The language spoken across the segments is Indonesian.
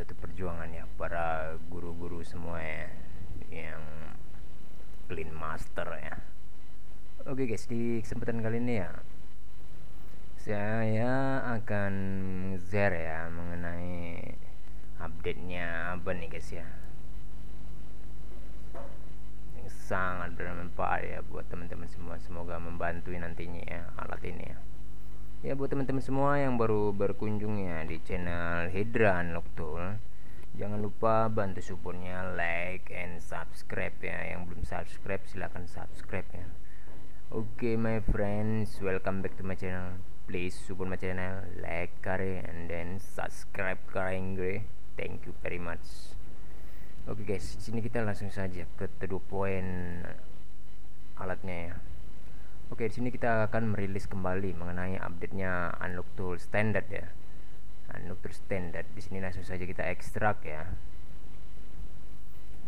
satu perjuangan ya. Para guru-guru semua ya Yang Clean master ya. Oke guys di kesempatan kali ini ya Saya akan share ya Mengenai Update-nya apa nih guys ya. Sangat bermanfaat ya buat teman-teman semua. Semoga membantu nantinya ya alat ini ya ya buat teman-teman semua yang baru berkunjung ya di channel Hydra Unlock Tool jangan lupa bantu supportnya like and subscribe ya. Yang belum subscribe silahkan subscribe ya. Oke okay, my friends welcome back to my channel. Please support my channel like kare and then subscribe kare thank you very much. Oke okay guys, sini kita langsung saja ke kedua poin alatnya ya. Oke, di sini kita akan merilis kembali mengenai update-nya Unlock Tool Standard ya. Unlock Tool Standard. Di sini langsung saja kita ekstrak ya.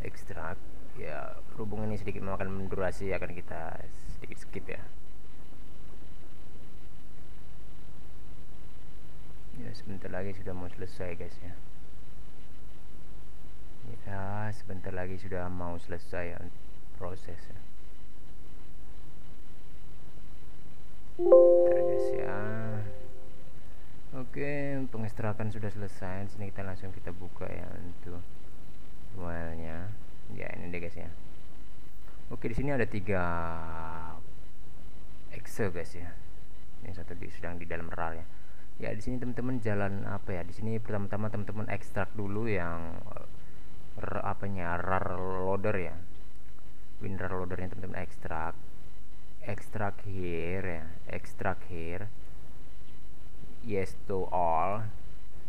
Ekstrak ya, berhubung ini sedikit memakan durasi akan kita sedikit skip ya. Ya, sebentar lagi sudah mau selesai guys ya ya sebentar lagi sudah mau selesai proses ya. Oke pengekstrakan sudah selesai sini kita langsung kita buka ya untuk filenya. Ya ini deh guys ya. Oke di sini ada tiga excel guys ya. Ini satu di, sedang di dalam RAR ya. Ya di sini teman-teman jalan apa ya? Di sini pertama-tama teman-teman ekstrak dulu yang apanya rar loader ya. Winrar loadernya teman-teman ekstrak. Ekstrak here ya. Ekstrak here yes to all.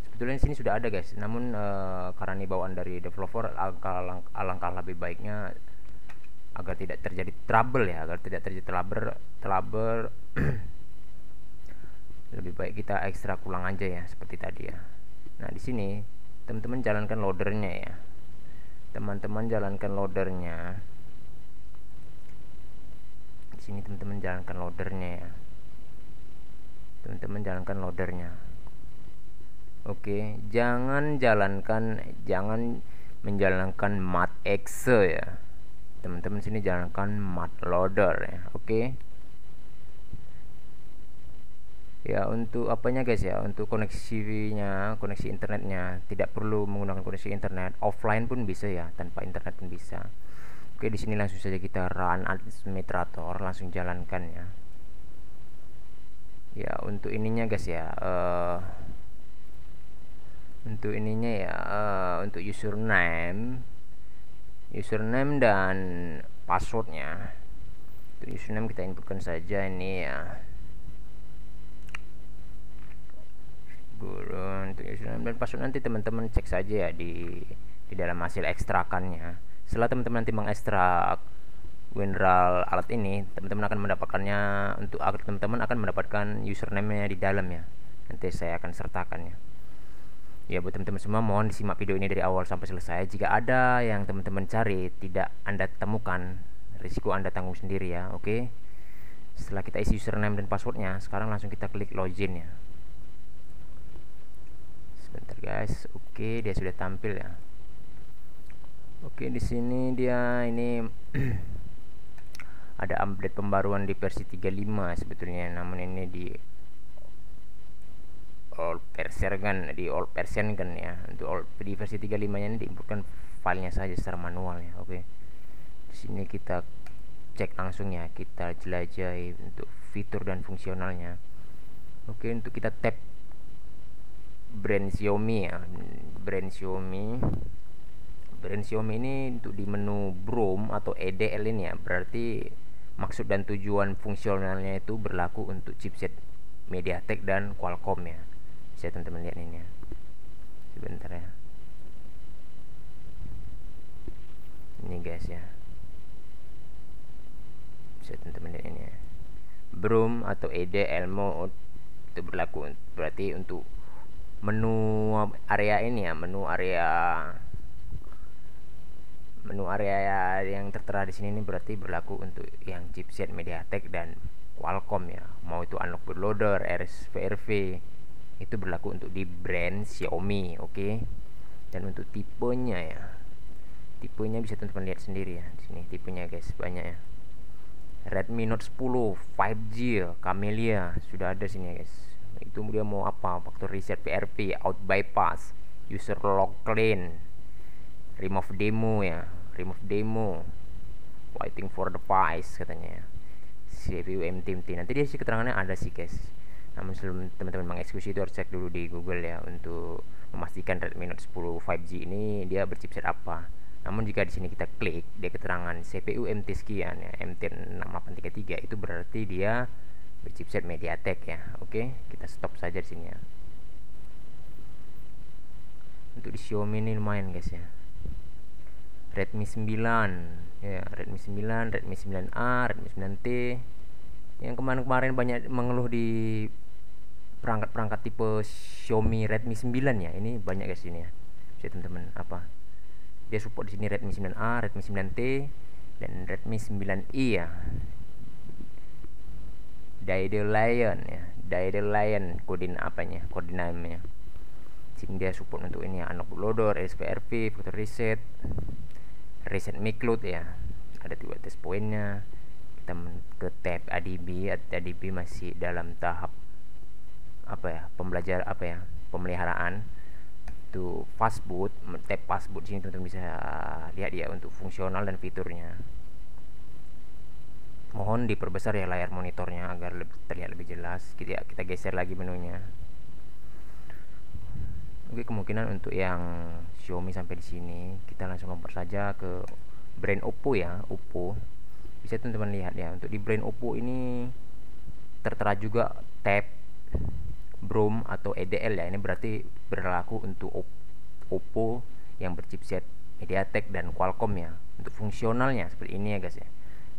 Sebetulnya sini sudah ada guys. Namun uh, karena ini bawaan dari developer alangkah, alangkah lebih baiknya agar tidak terjadi trouble ya agar tidak terjadi trouble trouble lebih baik kita ekstrak ulang aja ya seperti tadi ya. Nah di sini teman-teman jalankan loadernya ya. Teman-teman jalankan loadernya. Di sini teman-teman jalankan loadernya ya teman-teman jalankan loadernya. Oke jangan jalankan jangan menjalankan mat exe ya. Teman-teman sini jalankan mat loader ya oke? Ya untuk apanya guys ya? Untuk koneksinya koneksi internetnya tidak perlu menggunakan koneksi internet. Offline pun bisa ya tanpa internet pun bisa. Oke di sini langsung saja kita run administrator langsung jalankan ya ya untuk ininya guys ya uh, untuk ininya ya uh, untuk username username dan passwordnya. Untuk username kita inputkan saja ini ya. Guru untuk username dan password nanti teman-teman cek saja ya di di dalam hasil ekstrakannya. Setelah teman-teman nanti mengekstrak WinRAR alat ini teman-teman akan mendapatkannya untuk teman-teman akan mendapatkan username-nya di dalam ya. Nanti saya akan sertakannya ya buat teman-teman semua mohon disimak video ini dari awal sampai selesai. Jika ada yang teman-teman cari tidak anda temukan risiko anda tanggung sendiri ya oke? Setelah kita isi username dan passwordnya sekarang langsung kita klik login ya. Sebentar guys. Oke dia sudah tampil ya. Oke di sini dia ini ada update pembaruan di versi 35 sebetulnya. Namun ini di all version kan di all version kan ya. Untuk all di versi 35 nya ini diinputkan filenya saja secara manual ya oke. Di sini kita cek langsung ya kita jelajahi untuk fitur dan fungsionalnya. Oke untuk kita tap brand Xiaomi ya. Brand Xiaomi. Brand Xiaomi ini untuk di menu Brom atau EDL ini ya. Berarti maksud dan tujuan fungsionalnya itu berlaku untuk chipset MediaTek dan Qualcomm ya. Bisa teman-teman lihat ini ya. Sebentar ya. Ini guys ya. Bisa teman-teman lihat ini ya. Brom atau EDL mode itu berlaku berarti untuk menu area ini ya menu area menu area yang tertera di sini ini berarti berlaku untuk yang chipset MediaTek dan Qualcomm ya. Mau itu unlock bootloader RSVRV itu berlaku untuk di brand Xiaomi oke? Okay? dan untuk tipenya ya tipenya bisa teman-teman lihat sendiri ya di sini tipenya guys banyak ya. Redmi Note 10 5G ya, Camellia sudah ada sini ya guys. Itu dia mau apa? Faktor reset PRP out bypass user lock clean remove demo ya. Remove demo. Waiting for the device katanya. Ya CPU MTMT nanti dia sih keterangannya ada sih guys. Namun sebelum teman-teman mengeksekusi itu harus cek dulu di Google ya untuk memastikan Redmi Note 10 5G ini dia berchipset apa. Namun jika di sini kita klik dia keterangan CPU MT sekian ya MT 6833 itu berarti dia berchipset MediaTek ya. Oke kita stop saja di sini ya. Untuk di Xiaomi ini lumayan guys ya Redmi 9 ya Redmi 9 Redmi 9A Redmi 9T yang kemarin-kemarin banyak mengeluh di perangkat-perangkat tipe Xiaomi Redmi 9 ya. Ini banyak guys ini ya. Bisa teman-teman apa? Dia support di sini Redmi 9A Redmi 9T dan Redmi 9i ya. Lion ya. Lion kodin apanya? Koordinatnya sini dia support untuk ini ya. Unlock bootloader SPRV factory reset reset micload ya. Ada dua test poinnya. Kita ke tab ADB ADB masih dalam tahap apa ya pembelajar apa ya pemeliharaan. Itu fastboot tab fastboot sini teman-teman bisa lihat ya untuk fungsional dan fiturnya. Mohon diperbesar ya layar monitornya agar lebih, terlihat lebih jelas. Kita kita geser lagi menunya oke kemungkinan untuk yang Xiaomi sampai di sini kita langsung lompat saja ke brand Oppo ya Oppo. Bisa teman-teman lihat ya untuk di brand Oppo ini tertera juga tab Brom atau EDL ya. Ini berarti berlaku untuk Oppo yang berchipset MediaTek dan Qualcomm ya. Untuk fungsionalnya seperti ini ya guys ya.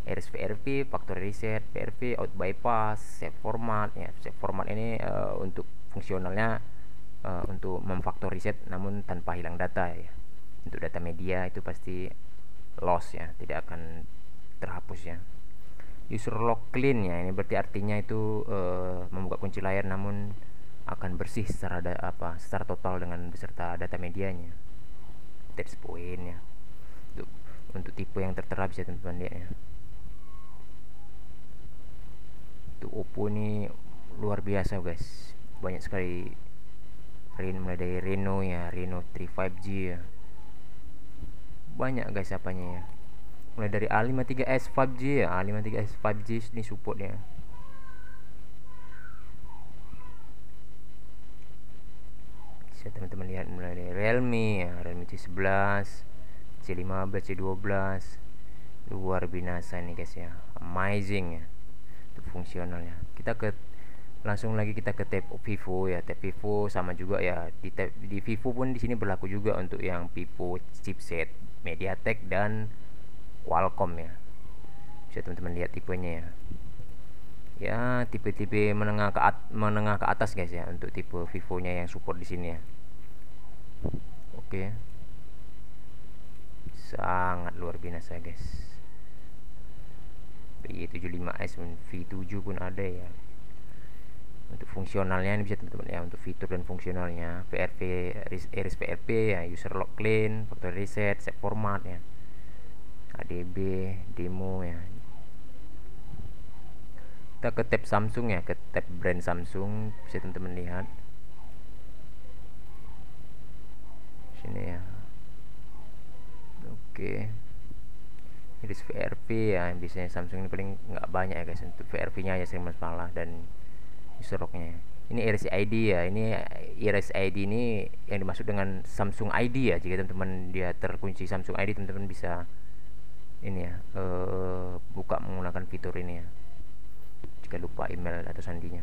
RSVRV, factory reset, PRV, out bypass, save format ya. Save format ini uh, untuk fungsionalnya uh, untuk memfaktor reset namun tanpa hilang data ya. Untuk data media itu pasti loss ya, tidak akan terhapus ya. User lock clean ya, ini berarti artinya itu uh, membuka kunci layar namun akan bersih secara da, apa secara total dengan beserta data medianya. That's point ya. Untuk, untuk tipe yang tertera bisa teman-teman lihat ya. untuk Oppo ini luar biasa guys banyak sekali Reno mulai dari Reno ya Reno 3 5G ya. Banyak guys apanya ya. Mulai dari A53s 5G ya A53s 5G ini support ya bisa teman-teman lihat mulai dari Realme ya Realme C11 C15 C12 luar binasa nih guys ya amazing ya. Fungsionalnya. Kita ke langsung lagi kita ke tab Vivo ya. Tab Vivo sama juga ya di tab di Vivo pun di sini berlaku juga untuk yang Vivo chipset MediaTek dan Qualcomm ya. Bisa teman-teman lihat tipenya ya. Ya tipe-tipe menengah ke at menengah ke atas guys ya untuk tipe Vivo nya yang support di sini ya. Oke. Sangat luar biasa guys. V75S V7 pun ada ya untuk fungsionalnya ini bisa teman-teman ya untuk fitur dan fungsionalnya. VRV Iris VRV ya user lock clean factory reset set format ya. ADB demo ya. Kita ke tab Samsung ya ke tab brand Samsung bisa teman-teman lihat. Sini ya. Oke. Iris VRV ya biasanya Samsung ini paling nggak banyak ya guys untuk VRV nya aja sering masalah dan user locknya ini iris ID ya. Ini iris ID ini yang dimaksud dengan Samsung ID ya. Jika teman-teman dia terkunci Samsung ID teman-teman bisa ini ya uh, buka menggunakan fitur ini ya. Jika lupa email atau sandinya.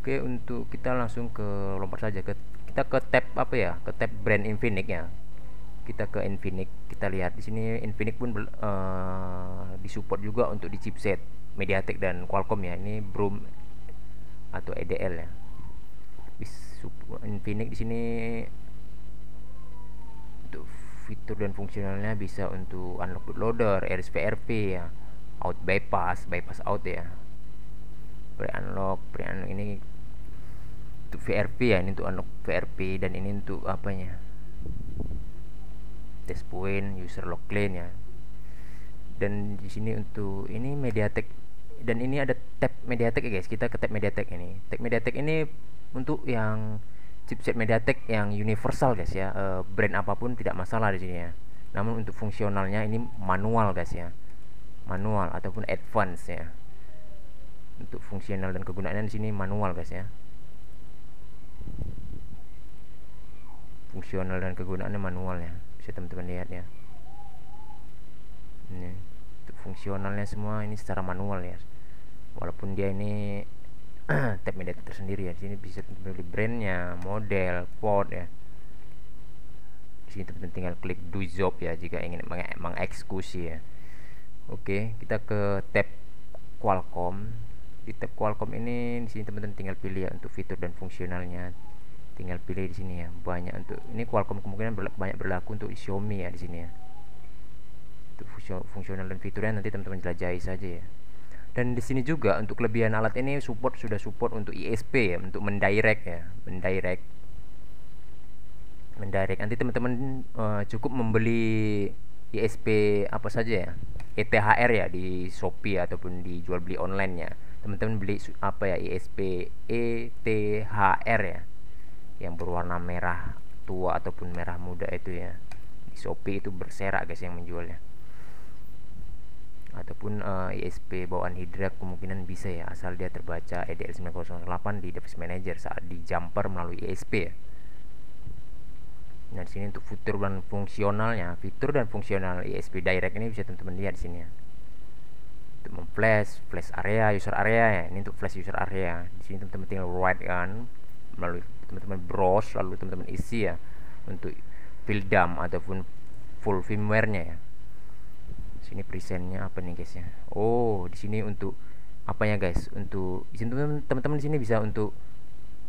Oke untuk kita langsung ke lompat saja. Ke kita ke tab apa ya? Ke tab brand Infinix ya. Kita ke Infinix. Kita lihat di sini Infinix pun uh, disupport juga untuk di chipset MediaTek dan Qualcomm ya. Ini Brom atau EDL ya. Infinix di sini untuk fitur dan fungsionalnya bisa untuk unlock bootloader, RSVRP ya, out bypass, bypass out ya. pre unlock pre unlock ini untuk VRP ya ini untuk unlock VRP dan ini untuk apanya? Test point user log clean ya. Dan di sini untuk ini MediaTek dan ini ada tab MediaTek ya guys kita ke tab MediaTek ini. Tab MediaTek ini untuk yang chipset MediaTek yang universal guys ya e, brand apa pun tidak masalah di sini ya. Namun untuk fungsionalnya ini manual guys ya manual ataupun advance ya. Untuk fungsional dan kegunaannya di sini manual guys ya. Fungsional dan kegunaannya manual ya bisa teman-teman lihat ya. Ini untuk fungsionalnya semua ini secara manual ya. Walaupun dia ini tab media tersendiri ya. Di sini bisa beli brandnya model port ya. Di sini teman-teman tinggal klik do job ya jika ingin meng mengeksekusi ya. Oke kita ke tab Qualcomm. Di tab Qualcomm ini di sini teman-teman tinggal pilih ya untuk fitur dan fungsionalnya. Tinggal pilih di sini ya banyak untuk ini Qualcomm kemungkinan banyak berlaku untuk Xiaomi ya di sini ya fungsional dan fiturnya nanti teman-teman jelajahi saja ya. Dan di sini juga untuk kelebihan alat ini support sudah support untuk ISP ya untuk mendirect ya mendirect. Mendirect. Nanti teman-teman uh, cukup membeli ISP apa saja ya ETHR ya di Shopee ataupun di jual beli online ya. Teman-teman beli apa ya ISP ETHR ya yang berwarna merah tua ataupun merah muda itu ya. Di Shopee itu berserak guys yang menjualnya ataupun uh, ISP bawaan Hydra kemungkinan bisa ya asal dia terbaca EDL 908 di device manager saat di jumper melalui ISP ya. Nah di sini untuk fitur dan fungsionalnya, fitur dan fungsional ISP Direct ini bisa teman-teman lihat di sini ya. Untuk memflash, flash area, user area ya. Ini untuk flash user area. Di sini teman-teman tinggal write kan melalui teman-teman browse lalu teman-teman isi ya untuk fill dump ataupun full firmware-nya ya sini presentnya apa nih guys ya? Oh di sini untuk apanya guys? Untuk di teman-teman di sini bisa untuk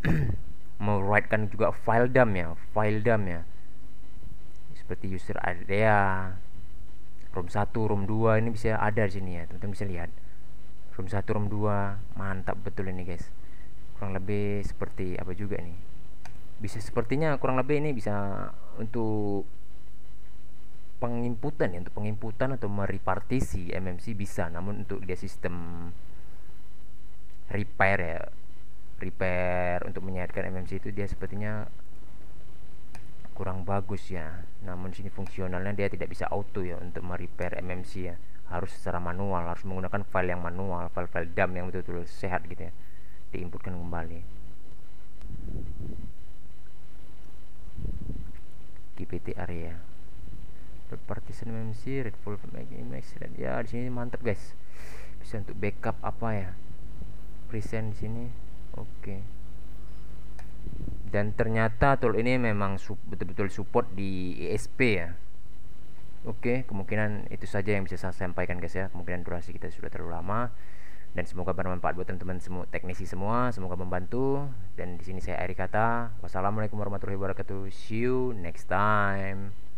mewritekan juga file dump ya file dump ya. Seperti user area room 1 room 2 ini bisa ada di sini ya. Teman-teman bisa lihat. Room 1 room 2 mantap betul ini guys. Kurang lebih seperti apa juga nih. Bisa sepertinya kurang lebih ini bisa untuk penginputan ya untuk penginputan atau merepartisi MMC bisa. Namun untuk dia sistem repair ya repair untuk menyehatkan MMC itu dia sepertinya kurang bagus ya. Namun sini fungsionalnya dia tidak bisa auto ya untuk merepair MMC ya. Harus secara manual harus menggunakan file yang manual file-file dump yang betul-betul sehat gitu ya. Diinputkan kembali. GPT area partition MMC full image ya di sini mantap guys. Bisa untuk backup apa ya? Present di sini. Oke. Dan ternyata tool ini memang betul-betul support di ESP ya. Oke kemungkinan itu saja yang bisa saya sampaikan guys ya. Kemungkinan durasi kita sudah terlalu lama. Dan semoga bermanfaat buat teman-teman semua teknisi semua. Semoga membantu. Dan di sini saya Ari kata. Wassalamualaikum warahmatullahi wabarakatuh. See you next time